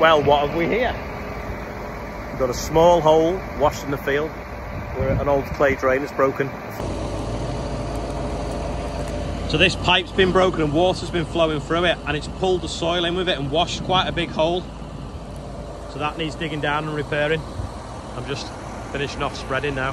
Well, what have we here? We've got a small hole washed in the field where an old clay drain is broken. So this pipe's been broken and water's been flowing through it and it's pulled the soil in with it and washed quite a big hole. So that needs digging down and repairing. I'm just finishing off spreading now.